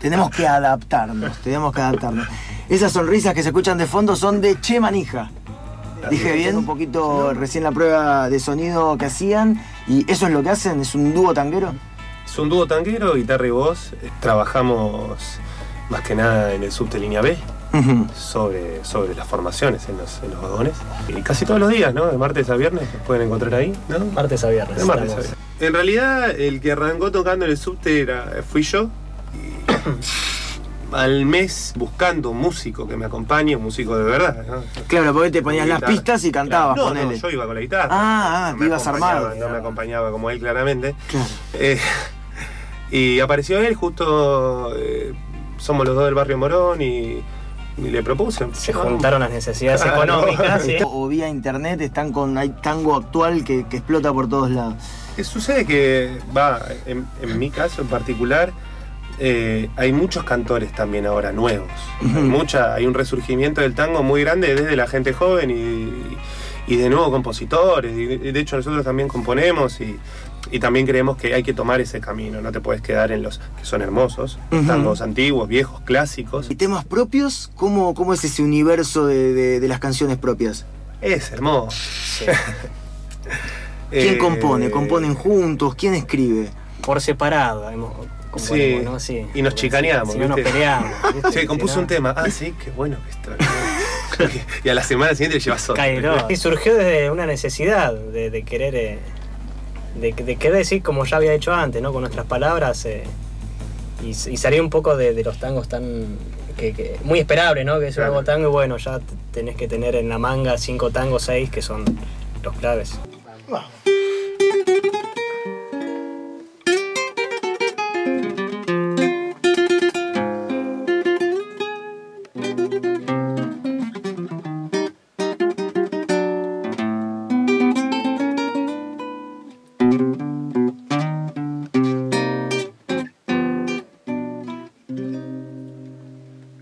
tenemos que adaptarnos, tenemos que adaptarnos. Esas sonrisas que se escuchan de fondo son de Che Manija. Dije bien un poquito recién la prueba de sonido que hacían y eso es lo que hacen, es un dúo tanguero. Es un dúo tanguero, guitarra y voz. Trabajamos más que nada en el subte línea B sobre, sobre las formaciones en los, en los vagones. Y casi todos los días, ¿no? De martes a viernes pueden encontrar ahí, ¿no? Martes a viernes. De martes a viernes. En realidad, el que arrancó tocando en el subte era, fui yo. Al mes buscando un músico que me acompañe, un músico de verdad. ¿no? Claro, porque te ponías las pistas y cantabas, No, no, yo iba con la guitarra. Ah, ah, No te me ibas acompañaba, armado. No me acompañaba como él, claramente. Claro. Eh, y apareció él, justo eh, somos los dos del barrio Morón y, y le propuse. Se "No, juntaron las necesidades Claro. económicas. ¿sí? O vía internet están con hay tango actual que, que explota por todos lados. Eh, Sucede que, va, en, en mi caso en particular, eh, hay muchos cantores también ahora nuevos. Hay, mucha, hay un resurgimiento del tango muy grande desde la gente joven y, y de nuevos compositores. Y de, hecho nosotros también componemos y, y también creemos que hay que tomar ese camino. No te puedes quedar en los que son hermosos, Ujú. tangos antiguos, viejos, clásicos. ¿Y temas propios? ¿Cómo, cómo es ese universo de, de- de las canciones propias? Es hermoso. Sí. ¿Quién Eh, compone? ¿Componen juntos? ¿Quién escribe? Por separado. Sí, ¿no? Sí. y nos chicaneamos, Si no nos ¿viste? peleamos. ¿viste? Sí, compuso un tema. Ah, sí, qué bueno que esto. y a la semana siguiente le llevas otro. Caeró. Y surgió desde una necesidad de, de querer. eh, de, de querer decir como ya había hecho antes, ¿no? Con nuestras palabras. eh, y, y salir un poco de, de los tangos tan. Que, que- muy esperable, ¿no? Que es Claro. algo tango y bueno, ya tenés que tener en la manga cinco tangos, seis, que son los claves.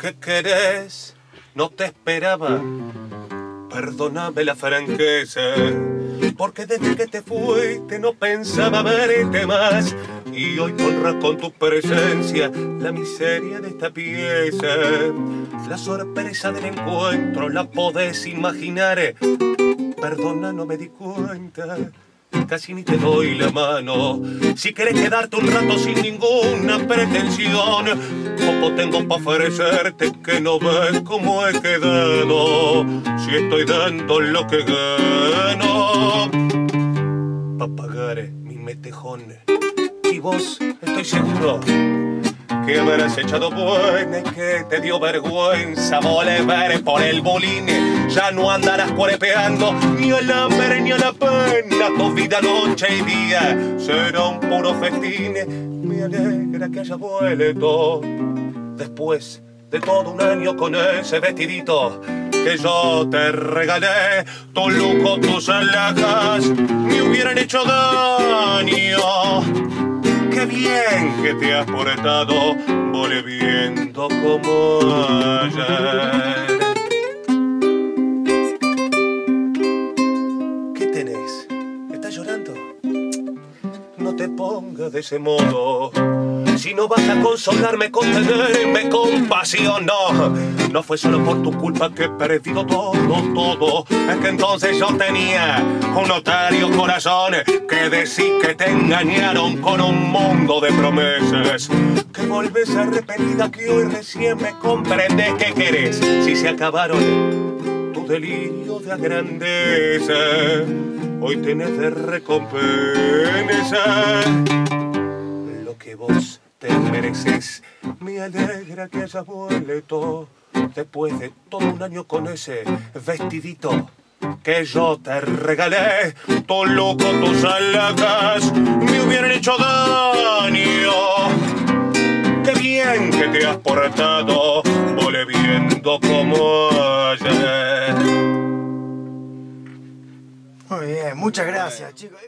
¿Qué querés? No te esperaba. Perdóname la franqueza. Porque desde que te fuiste no pensaba verte más. Y hoy honra con tu presencia la miseria de esta pieza. La sorpresa del encuentro la podés imaginar. Perdona, no me di cuenta. Casi ni te doy la mano. Si querés quedarte un rato sin ninguna pretensión, poco tengo para ofrecerte que no ves cómo he quedado. Si estoy dando lo que gano, pa' pagar mi metejón. Y vos, estoy seguro que habrás echado buena que te dio vergüenza volver por el bolín. Ya no andarás cuarepeando ni al hambre ni a la pena. Tu vida, noche y día será un puro festín. Me alegra que haya vuelto después de todo un año con ese vestidito que yo te regalé. Tu lujo, tus alhajas me hubieran hecho daño. Qué bien que te has portado, volviendo como ayer. Llorando? No te pongas de ese modo. Si no vas a consolarme, contenerme con pasión, no. No fue solo por tu culpa que he perdido todo, todo. Es que entonces yo tenía un notario corazón que decía que te engañaron con un mundo de promesas. Que volves arrepentida que hoy recién me comprendes que querés. Si se acabaron delirio de grandeza, hoy tenés de recompensa lo que vos te mereces. Me alegra que hayas vuelto después de todo un año con ese vestidito que yo te regalé. Tu loco, tus alhajas me hubieran hecho daño. Qué bien que te has portado. Muy bien, muchas gracias, chicos.